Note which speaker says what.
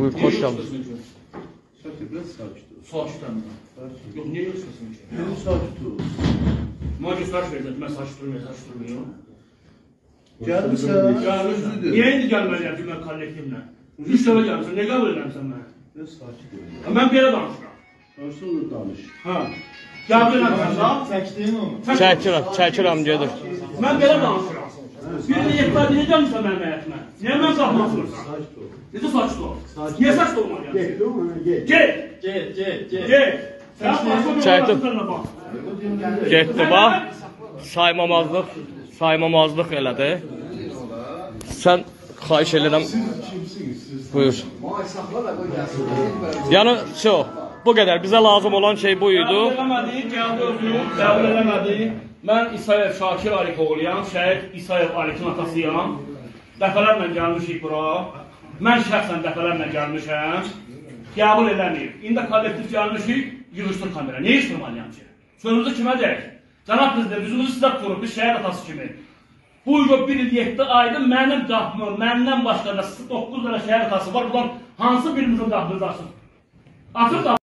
Speaker 1: Buyur hoş geldin.
Speaker 2: Şarkı biraz
Speaker 3: sağ tuttu.
Speaker 2: Sağ tuttu.
Speaker 3: Yok niye yoksun ki?
Speaker 2: Beni sağ tuttu.
Speaker 3: Macı saç verdi. Ben saç tutmuyor, saç tutmuyor.
Speaker 2: Gelmiş
Speaker 3: ya.
Speaker 2: Gelmiş.
Speaker 3: Niye indi gelmedi ya ben kallekimle? Üç tane gelmişsin. Ne kabul edem sen
Speaker 2: bana? Ne saç
Speaker 3: tuttu? Ben bir yere danışıram.
Speaker 2: Danışsın da danış.
Speaker 3: Ha. Gəldin sən.
Speaker 4: Çəkdin onu.
Speaker 1: Çəkirəm, çəkirəm gedir.
Speaker 3: Mən belə danışıram. Bir də yekta deyəcəksən mənim həyatımə. Niyə mən?
Speaker 2: Sakit ol.
Speaker 3: Necə saçlı ol? Niyə
Speaker 2: oğlum gel.
Speaker 3: Gel,
Speaker 4: Get, get, get.
Speaker 3: başka bir
Speaker 1: Çəkdim. Getdi bax. Saymamazlıq, saymamazlıq elədi. Sən xahiş edirəm. Buyur. Yəni çox. Bu qədər. Bizə lazım olan şey bu idi.
Speaker 3: Qəbul eləmədik, qəbul özünü qəbul eləmədik. Mən İsayev Şakir Alikoğluyam, şəhid İsayev Alikin atasıyam. Dəfələrlə gəlmişik bura. Mən şəxsən dəfələrlə gəlmişəm. Qəbul eləməyib. İndi kollektiv gəlmişik, yığışdır kamera. Nə iştirmalıyam ki? Sözünüzü kimə deyək? Cənab prezident, üzümüzü sizə tuturub, biz şəhid atası kimi. Bu il bir il 7 ayda mənim qapımı, məndən başqa da 9 dənə şəhid atası var. Bunlar hansı birimizin qapımızı açır? Açır da